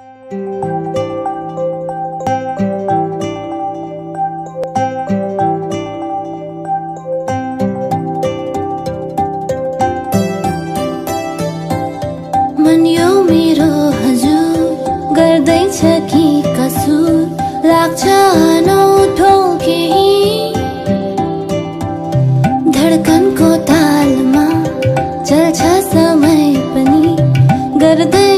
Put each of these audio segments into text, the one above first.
मन यो मेरो हजुर गर्दैछ कि कसुर लाग्छ अनौठो केही। धडकनको तालमा चल्छ समय पनि गर्दै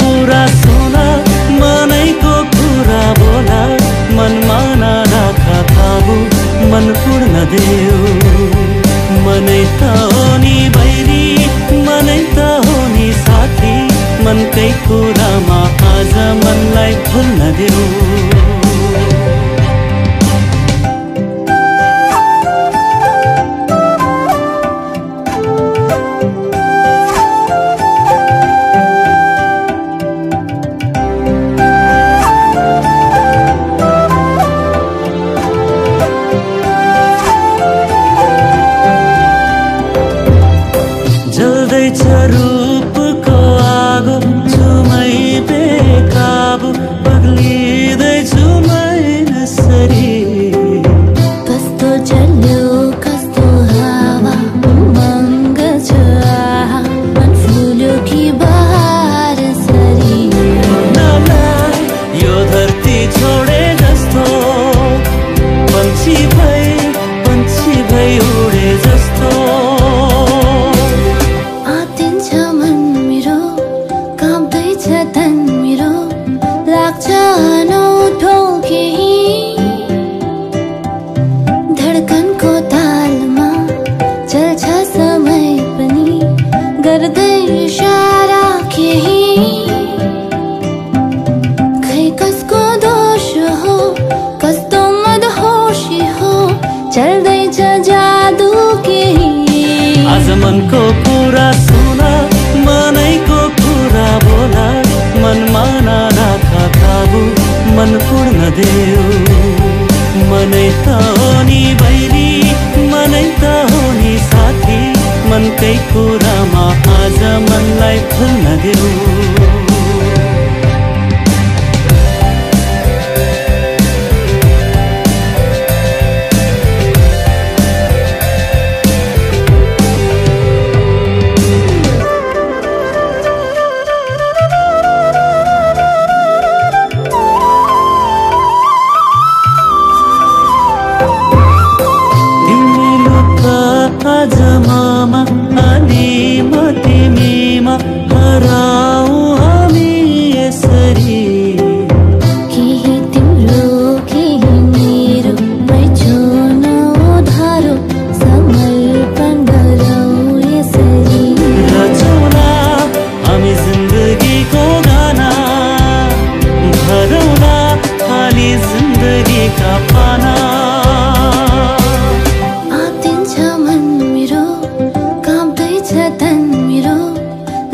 कुरा सुन मनैको कुरा बोला मनमा नराख काबु मन पूर्ण देऊ। मनै त हो नि बैरी मनै त हो नि साथी मनकै कुरामा आज मनलाई भुल्न देऊ। खै छ मनको कुरा सुन मनैको कुरा बोला। मनमा नराख काबु मन पूर्ण देऊ। मनै त हो नि बैरी मनै त हो नि साथी। मनकै कुरामा आज मनलाई भुल्न देऊ।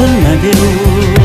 साथी मनकै कुरामा आज मनलाई भुल्न देऊ